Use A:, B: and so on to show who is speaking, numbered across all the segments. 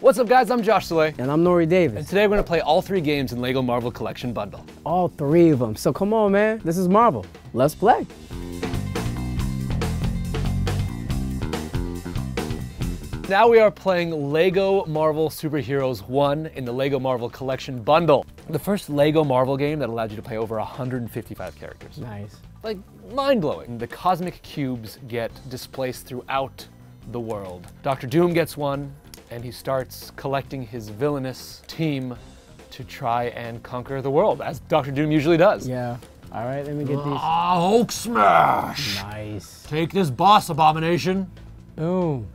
A: What's up guys, I'm Josh Saleh.
B: And I'm Nori Davis.
A: And today we're gonna play all three games in LEGO Marvel Collection Bundle.
B: All three of them. So come on, man. This is Marvel. Let's play.
A: Now we are playing LEGO Marvel Superheroes 1 in the LEGO Marvel Collection Bundle. The first LEGO Marvel game that allowed you to play over 155 characters.
B: Nice.
A: Like, mind-blowing. The cosmic cubes get displaced throughout the world. Doctor Doom gets one, and he starts collecting his villainous team to try and conquer the world, as Doctor Doom usually does.
B: Yeah. All right, let me get these.
A: Ah, Hulk smash!
B: Nice.
A: Take this boss, Abomination.
B: Boom.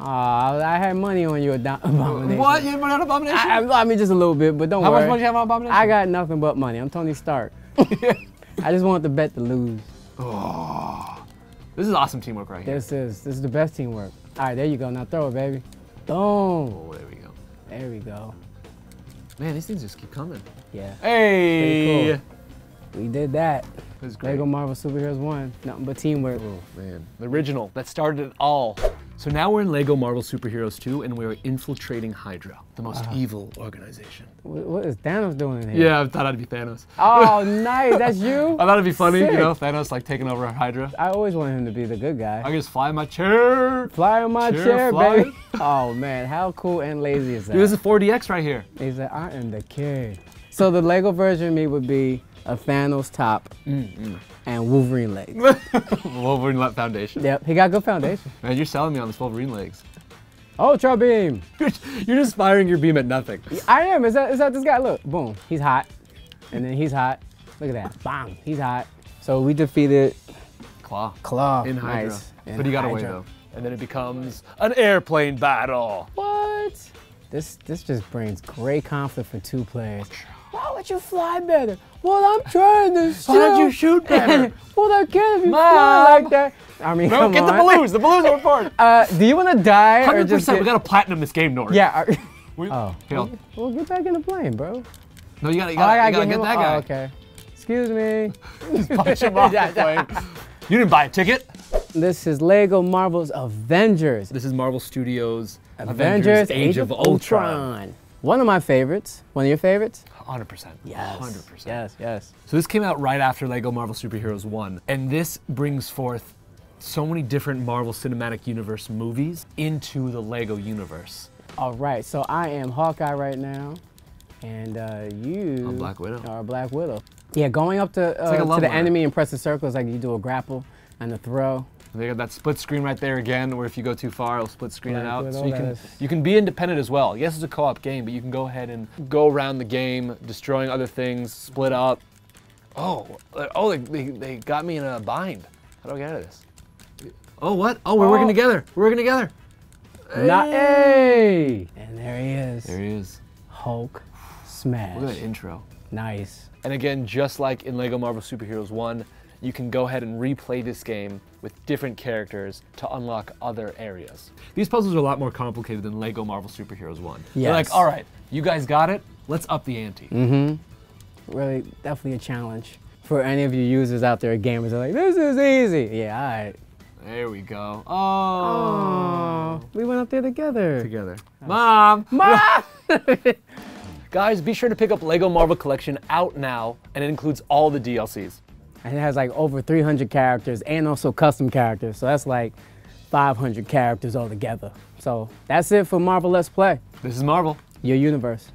B: Aw, I had money on you, Ado- Abomination.
A: What? You have money on Abomination?
B: I, I, I mean, just a little bit, but don't
A: How
B: worry.
A: How much money do you have on Abomination?
B: I got nothing but money. I'm Tony Stark. I just want the bet to lose.
A: Oh, this is awesome teamwork right here.
B: This is this is the best teamwork. All right, there you go. Now throw it, baby.
A: Oh, there we go.
B: There we go.
A: Man, these things just keep coming.
B: Yeah.
A: Hey!
B: Pretty We did that.
A: This is great.
B: Lego Marvel Superheroes 1. Nothing but teamwork.
A: Oh, man. The original that started it all. So now we're in LEGO Marvel Superheroes 2 and we're infiltrating Hydra, the most evil organization.
B: What, is Thanos doing in here?
A: Yeah, I thought I'd be Thanos.
B: Oh, nice. That's you?
A: I thought it'd be funny,
B: Sick.
A: you know, Thanos like taking over Hydra.
B: I always wanted him to be the good guy.
A: I can just fly in my chair.
B: Fly on my
A: Chair
B: chair, baby. Oh man, how cool and lazy is that?
A: Dude, this is 4DX right here.
B: He's like, I am the king. So the Lego version of me would be a Thanos top
A: Mm,
B: and Wolverine legs.
A: Wolverine leg Foundation.
B: yep, he got good foundation.
A: Man, you're selling me on this Wolverine legs.
B: Ultra beam.
A: You're, you're just firing your beam at nothing.
B: I am. Is that is that this guy? Look, boom. He's hot, and then he's hot. Look at that. Bang. He's hot. So we defeated
A: Claw.
B: Claw.
A: In Hydra.
B: Nice. In
A: But he got away
B: Hydra.
A: though. And then it becomes an airplane battle.
B: What? This this just brings great conflict for two players. Why would you fly better? Well, I'm trying to shoot.
A: Why don't you shoot better?
B: well, I can't if you
A: Mom.
B: fly like that. I mean,
A: No,
B: come
A: get the balloons. The balloons are important.
B: Uh, do you want to die or
A: Hundred
B: just
A: percent.
B: get-
A: We gotta platinum this game, Norris.
B: Yeah. are-
A: We,
B: oh.
A: Hell.
B: Well, get back in the plane, bro.
A: No, you gotta, you
B: Oh, I
A: gotta, you
B: gotta
A: gotta
B: get,
A: get that guy.
B: Oh, okay. Excuse me.
A: Punch him off the plane. You didn't buy a ticket.
B: This is Lego Marvel's Avengers.
A: This is Marvel Studios
B: Avengers, Age, of, Ultron. One of my favorites. One of your favorites?
A: 100%.
B: Yes.
A: 100%.
B: Yes, yes.
A: So this came out right after Lego Marvel Superheroes 1, and this brings forth so many different Marvel Cinematic Universe movies into the Lego universe.
B: All right, so I am Hawkeye right now, and uh, you
A: I'm Black Widow.
B: are Black Widow. Yeah, going up to, uh,
A: like
B: to the
A: letter.
B: enemy and press the circles like you do a grapple and a throw.
A: They got that split screen right there again, where if you go too far, it'll split screen it out. So you can you can be independent as well. Yes, it's a co-op game, but you can go ahead and go around the game, destroying other things, split up. Oh, uh, oh, they, they, they got me in a bind. How do I get out of this? Oh, what? Oh, we're working
B: Oh.
A: together. We're working together.
B: Not hey! And there he is.
A: There he is.
B: Hulk smash.
A: Look at that intro.
B: Nice.
A: And again, just like in LEGO Marvel Superheroes 1, you can go ahead and replay this game with different characters to unlock other areas. These puzzles are a lot more complicated than LEGO Marvel Superheroes 1. They're like, all right, you guys got it, let's up the ante. Mm-hmm.
B: Really, definitely a challenge for any of you users out there, gamers are like, this is easy. Yeah, all right.
A: There we go. Oh.
B: Oh, we went up there together.
A: Together. Mom!
B: Mom!
A: Guys, be sure to pick up LEGO Marvel Collection out now, and it includes all the DLCs.
B: And it has like over 300 characters and also custom characters. So that's like 500 characters altogether. So that's it for Marvel Let's Play,
A: This is Marvel.
B: your universe.